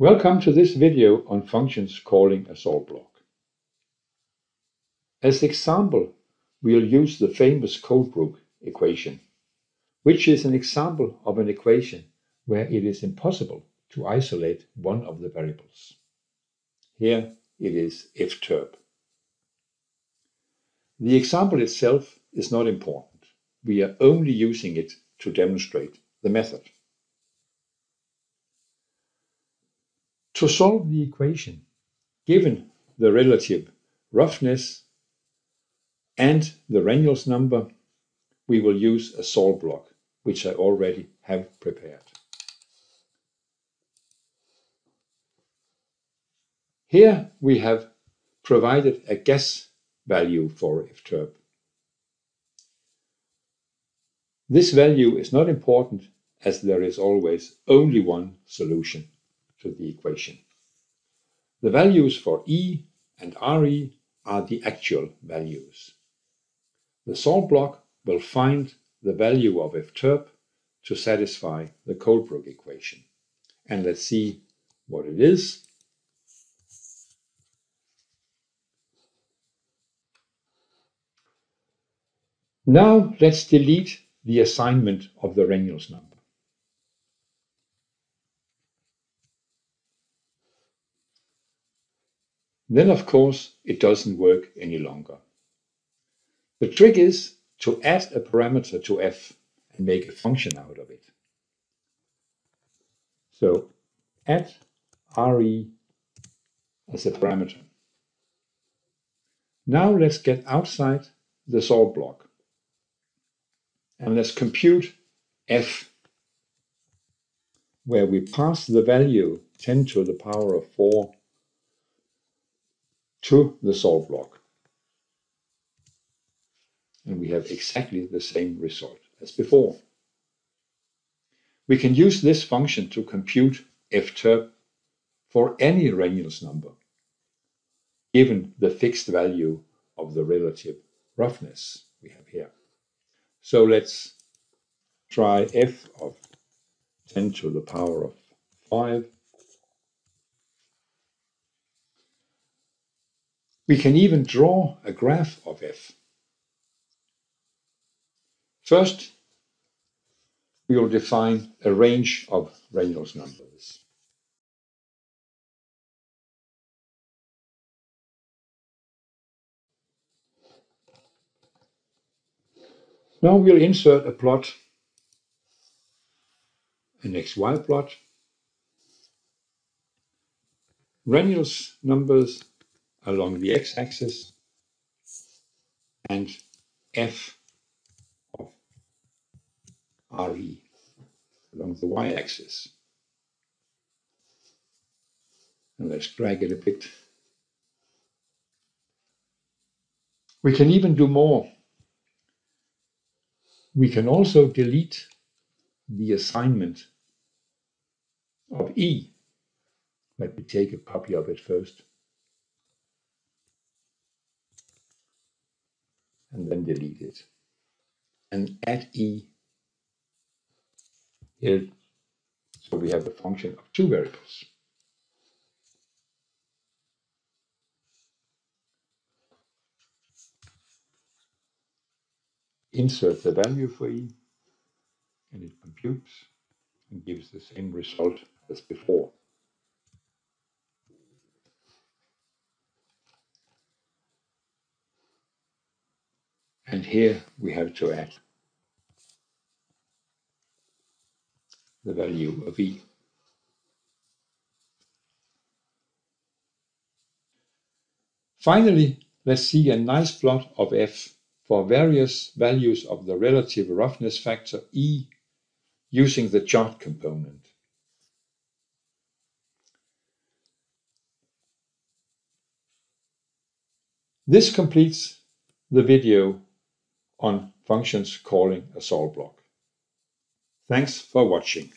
Welcome to this video on functions calling a solve block. As example, we'll use the famous Colebrook equation, which is an example of an equation where it is impossible to isolate one of the variables. Here it is f turb. The example itself is not important. We are only using it to demonstrate the method. To solve the equation, given the relative roughness and the Reynolds number, we will use a solve block, which I already have prepared. Here we have provided a guess value for f turb. This value is not important as there is always only one solution to the equation. The values for E and RE are the actual values. The solve block will find the value of f turb to satisfy the Colebrook equation. And let's see what it is. Now let's delete the assignment of the Reynolds number. Then of course it doesn't work any longer. The trick is to add a parameter to f and make a function out of it. So add re as a parameter. Now let's get outside the solve block and let's compute f where we pass the value 10 to the power of 4 to the solve block. And we have exactly the same result as before. We can use this function to compute f turb for any Reynolds number, given the fixed value of the relative roughness we have here. So let's try f of 10 to the power of 5 We can even draw a graph of f. First, we will define a range of Reynolds numbers. Now we'll insert a plot, an xy plot. Reynolds numbers along the x-axis and f of RE along the y-axis. And let's drag it a bit. We can even do more. We can also delete the assignment of E. Let me take a copy of it first. And then delete it. And add e here. So we have a function of two variables. Insert the value for e, and it computes and gives the same result as before. And here we have to add the value of E. Finally, let's see a nice plot of F for various values of the relative roughness factor E using the chart component. This completes the video on functions calling a solve block. Thanks for watching.